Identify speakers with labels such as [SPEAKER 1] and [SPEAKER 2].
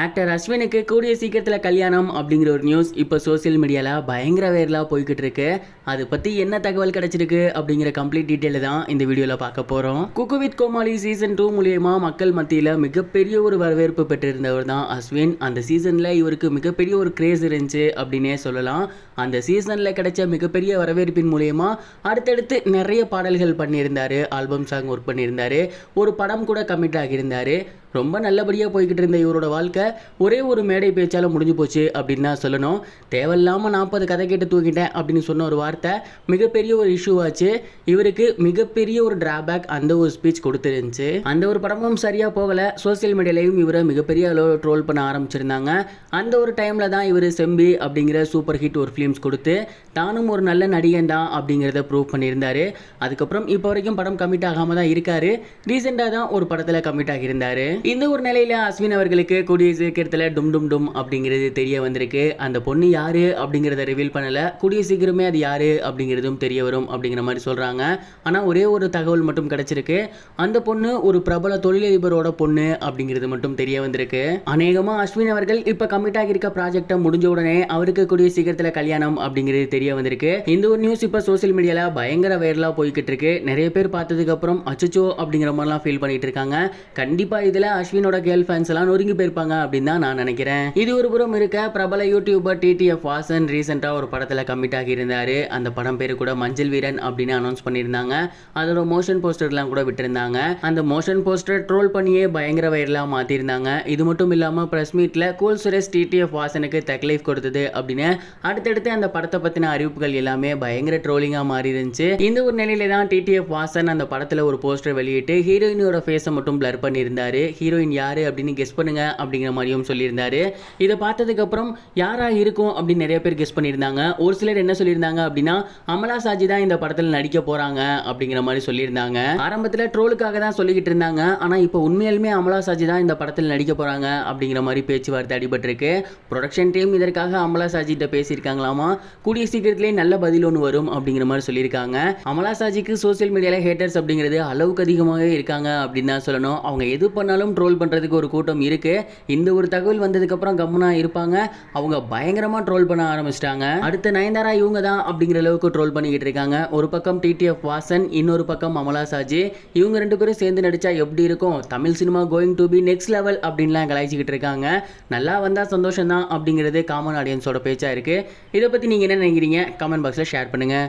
[SPEAKER 1] Actor அஸ்வினுக்கு கூடிய சீக்கிரத்தில் கல்யாணம் அப்படிங்கிற ஒரு நியூஸ் இப்போ சோஷியல் மீடியாவில் பயங்கர வேர்லாக போய்கிட்டு இருக்கு. அதை பற்றி என்ன தகவல் கிடச்சிருக்கு அப்படிங்கிற கம்ப்ளீட் டீட்டெயில் தான் இந்த வீடியோவில் பார்க்க போகிறோம் cook with Comali season two மூலியமாக மக்கள் மத்தியில் மிகப்பெரிய ஒரு வரவேற்பு பெற்றிருந்தவர் தான் அஸ்வின். அந்த சீசனில் இவருக்கு மிகப்பெரிய ஒரு கிரேஸ் இருந்துச்சு அப்படின்னே சொல்லலாம். அந்த சீசனில் கிடைச்ச மிகப்பெரிய வரவேற்பின் மூலியமாக அடுத்தடுத்து நிறைய பாடல்கள் பண்ணியிருந்தார் ஆல்பம் சாங் ஒர்க் பண்ணியிருந்தார். ஒரு படம் கூட கமிட் ஆகியிருந்தார். ரொம்ப நல்லபடியாக போய்கிட்டு இருந்த இவரோட வாழ்க்கை ஒரே ஒரு மேடை பேச்சால் முடிஞ்சு போச்சு அப்படின்னு தான் சொல்லணும். தேவையில்லாமல் நாற்பது கதை கேட்டு தூக்கிட்டேன் அப்படின்னு சொன்ன ஒரு வார்த்தை மிகப்பெரிய ஒரு இஷ்யூவாச்சு இவருக்கு மிகப்பெரிய ஒரு டிராபேக் அந்த ஒரு ஸ்பீச் கொடுத்துருந்துச்சு. அந்த ஒரு படமும் சரியாக போகலை. சோசியல் மீடியாலையும் இவரை மிகப்பெரிய அளவு ட்ரோல் பண்ண ஆரம்பிச்சிருந்தாங்க. அந்த ஒரு டைமில் தான் இவர் செம்பி அப்படிங்கிற சூப்பர் ஹிட் ஒரு ஃபிலிம்ஸ் கொடுத்து தானும் ஒரு நல்ல நடிகன் தான் அப்படிங்கிறத ப்ரூவ் பண்ணியிருந்தார். அதுக்கப்புறம் இப்போ வரைக்கும் படம் கமிட் ஆகாமல் தான் இருக்காரு. ரீசெண்டாக தான் ஒரு படத்தில் கமிட் ஆகியிருந்தாரு. இந்த ஒரு நிலையில அஸ்வின் அவர்களுக்கு கூடிய சீக்கிரத்தில் டும் டும் டும் அப்படிங்கிறது தெரிய வந்திருக்கு. அந்த பொண்ணு யாரு அப்படிங்கிறத ரிவீல் பண்ணல. கூடிய சீக்கிரமே அது யாரு அப்படிங்கிறதும் தெரிய வரும் அப்படிங்கிற மாதிரி சொல்றாங்க. ஆனால் ஒரே ஒரு தகவல் மட்டும் கிடைச்சிருக்கு. அந்த பொண்ணு ஒரு பிரபல தொழிலதிபரோட பொண்ணு அப்படிங்கிறது மட்டும் தெரிய வந்திருக்கு. அநேகமா அஸ்வின் அவர்கள் இப்போ கமிட் ஆகியிருக்க ப்ராஜெக்டை முடிஞ்ச உடனே அவருக்கு கூடிய சீக்கிரத்தில் கல்யாணம் அப்படிங்கிறது தெரிய வந்திருக்கு. இந்த ஒரு நியூஸ் இப்போ சோஷியல் மீடியால பயங்கர வைரலாக போய்கிட்டு இருக்கு. நிறைய பேர் பார்த்ததுக்கு அப்புறம் அப்படிங்கிற மாதிரிலாம் ஃபீல் பண்ணிட்டு இருக்காங்க. கண்டிப்பா இதுல அஸ்வினோட கேர்ள் ஃபேன்ஸ் எல்லாம் நொறுங்கி போயிருப்பாங்க அப்படின்னு தான் நான் நினைக்கிறேன். இது ஒரு புறம் இருக்க பிரபல யூடியூபர் டிடிஎஃப் வாசன் ரீசெண்டாக ஒரு படத்தில் கமிட் ஆகியிருந்தாரு. அந்த படம் பேர் கூட மஞ்சள் வீரன் அப்படின்னு அனௌன்ஸ் பண்ணியிருந்தாங்க. அதோட மோஷன் போஸ்டர்லாம் கூட விட்டுருந்தாங்க. அந்த மோஷன் போஸ்டர் ட்ரோல் பண்ணியே பயங்கர வைரலாக மாற்றிருந்தாங்க இது மட்டும் இல்லாமல் ப்ரெஸ் மீட்டில் கூல் சுரேஷ் டிடிஎஃப் வாசனுக்கு தக் லைஃப் கொடுத்தது அப்படின்னு அடுத்தடுத்து அந்த படத்தை பற்றின அறிவிப்புகள் எல்லாமே பயங்கர ட்ரோலிங்காக மாறி இருந்துச்சு இந்த ஒரு நிலையில தான் டிடிஎஃப் வாசன் அந்த படத்தில் ஒரு போஸ்டர் வெளியிட்டு ஹீரோயினோட ஃபேஸை மட்டும் பிளர் பண்ணியிருந்தாரு. ஹீரோயின் யார் அப்படின்னு கெஸ் பண்ணுங்க அப்படிங்கிற மாதிரியும் சொல்லியிருந்தாரு. இதை பார்த்ததுக்கப்புறம் யாராக இருக்கும் அப்படின்னு நிறைய பேர் கெஸ் பண்ணியிருந்தாங்க. ஒரு சிலர் என்ன சொல்லியிருந்தாங்க அப்படின்னா அமலா சாஜி தான் இந்த படத்தில் நடிக்க போகிறாங்க அப்படிங்கிற மாதிரி சொல்லியிருந்தாங்க. ஆரம்பத்தில் ட்ரோலுக்காக தான் சொல்லிக்கிட்டு இருந்தாங்க. ஆனால் இப்போ உண்மையாலுமே அமலா சாஜி தான் இந்த படத்தில் நடிக்க போகிறாங்க அப்படிங்கிற மாதிரி பேச்சுவார்த்தை அடிபட்டிருக்கு. ப்ரொடக்ஷன் டீம் இதற்காக அமலா சாஜிட்ட பேசியிருக்காங்களாமா? கூடிய சீக்கிரத்திலே நல்ல பதில் ஒன்று வரும் அப்படிங்கிற மாதிரி சொல்லியிருக்காங்க. அமலா சாஜிக்கு சோஷியல் மீடியாவில் ஹேட்டர்ஸ் அப்படிங்கிறது அளவுக்கு அதிகமாகவே இருக்காங்க அப்படின்னு தான் சொல்லணும். அவங்க எது பண்ணாலும் ட்ரோல் பண்ணுறதுக்கு ஒரு கூட்டம் இருக்கு. இந்த ஒரு தகவல் வந்ததுக்கப்புறம் கம்முனாக இருப்பாங்க. அவங்க பயங்கரமாக ட்ரோல் பண்ண ஆரம்பிச்சிட்டாங்க. அடுத்த நயன்தாரா இவங்க தான் அப்படிங்கிற அளவுக்கு ட்ரோல் பண்ணிக்கிட்டு இருக்காங்க. ஒரு பக்கம் டிடிஎஃப் வாசன் இன்னொரு பக்கம் அமலா சாஜி. இவங்க ரெண்டு பேரும் சேர்ந்து நடித்தா எப்படி இருக்கும்? Tamil cinema going to be next level அப்படின்லாம் கலாய்ச்சிக்கிட்டு இருக்காங்க. நல்லா வந்தால் சந்தோஷம் தான் அப்படிங்கிறது காமன் ஆடியன்ஸோட பேச்சாக இருக்குது இதை பற்றி நீங்கள் என்ன நினைக்கிறீங்க? கமெண்ட் பாக்ஸில் ஷேர் பண்ணுங்கள்